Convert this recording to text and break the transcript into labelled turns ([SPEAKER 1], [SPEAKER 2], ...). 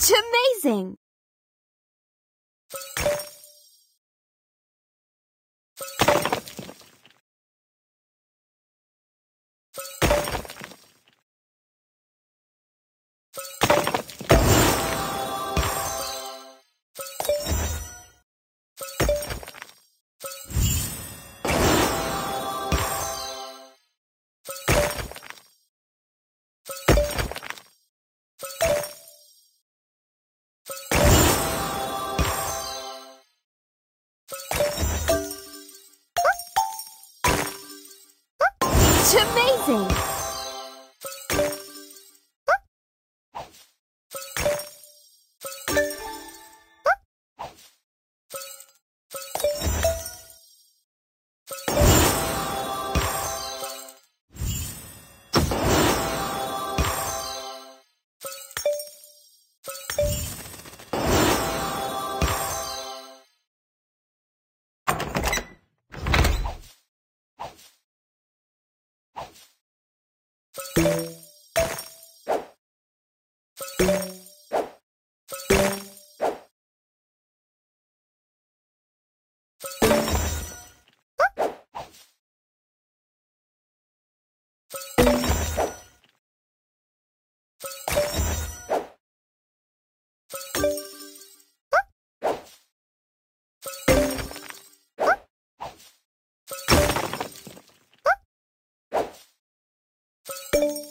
[SPEAKER 1] It's amazing! Amazing! You Música